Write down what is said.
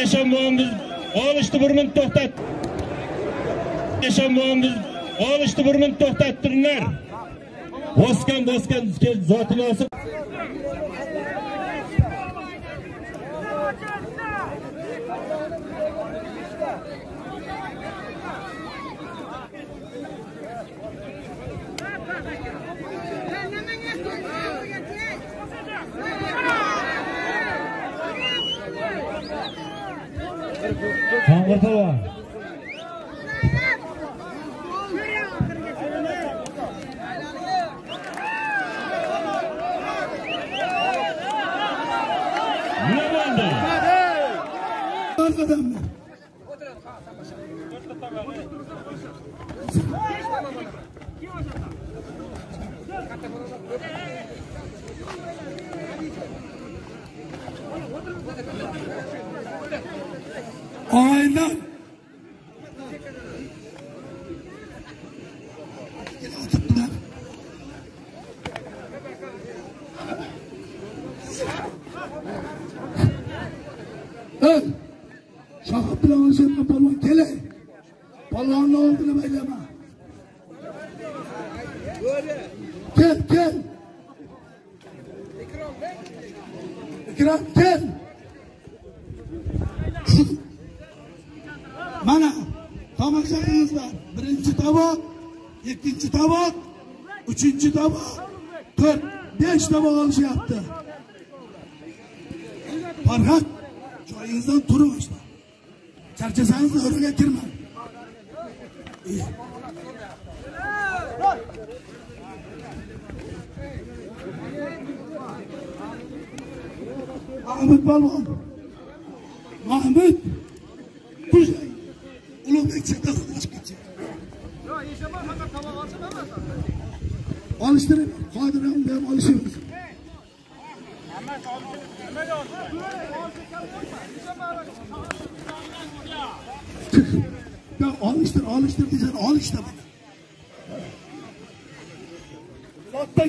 Yaşam boğumuz oluştu burmun tohtat. Yaşam boğumuz oluştu burmun tohtattırlar. Boskan boskan zotini osib Song'ir polvon. Qadamlar. O'tiradi, Aynen. Evet. Şahap bilen oynayacağım palvan kele. Palvanın olduğunu beyleme. Gel gel. İkram gel. Mana tomoshabinimiz bor. Birinchi tovoq, ikkinchi tovoq, uchinchi tovoq, to'rt, besh tovoq olishyapti. Farhod, joyingizdan turing işte. Charchasangiz o'raga kirmang. İyi. Mahmud Balvon. Mahmud. Olishtirib, Qodir ham olishimiz. Ya alıştır, alıştır diyeceksin, al işte bana. Latta